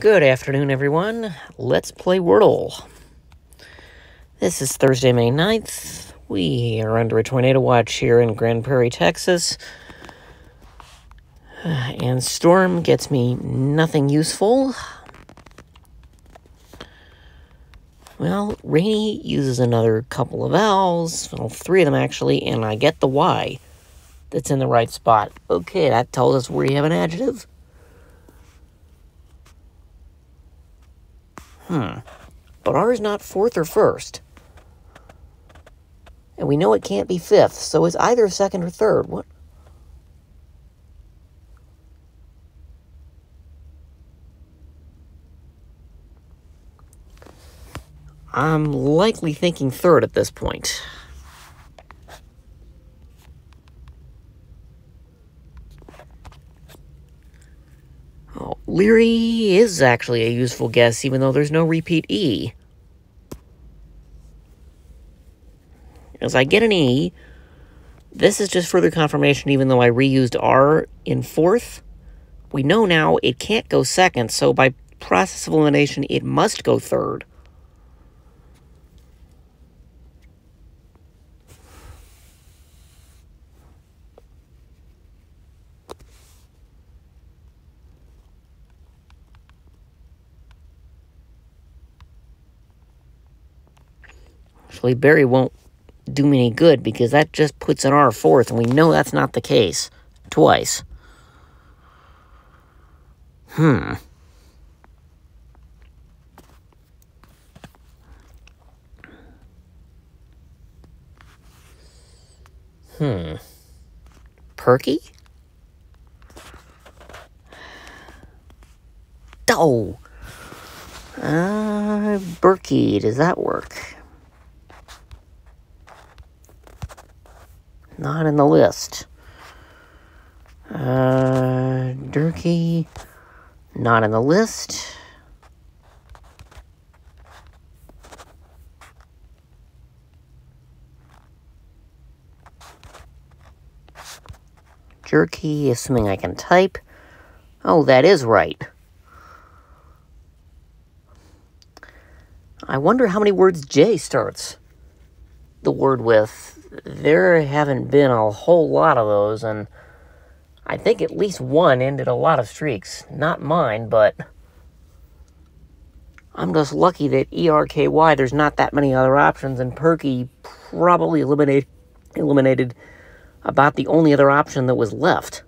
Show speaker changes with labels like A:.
A: Good afternoon, everyone. Let's play Wordle. This is Thursday, May 9th. We are under a tornado watch here in Grand Prairie, Texas. And Storm gets me nothing useful. Well, Rainy uses another couple of vowels, well, three of them actually, and I get the Y that's in the right spot. Okay, that tells us where you have an adjective. Hmm. But R is not fourth or first. And we know it can't be fifth, so it's either second or third. What? I'm likely thinking third at this point. Leery is actually a useful guess, even though there's no repeat E. As I get an E, this is just further confirmation, even though I reused R in fourth. We know now it can't go second, so by process of elimination, it must go third. Actually, Barry won't do me any good because that just puts an R fourth, and we know that's not the case. Twice. Hmm. Hmm. Perky? Oh. Uh, Berkey, does that work? Not in the list. Uh, Durkee, not in the list. Jerky, assuming I can type. Oh, that is right. I wonder how many words J starts the word with. There haven't been a whole lot of those, and I think at least one ended a lot of streaks. Not mine, but I'm just lucky that ERKY, there's not that many other options, and Perky probably eliminate, eliminated about the only other option that was left.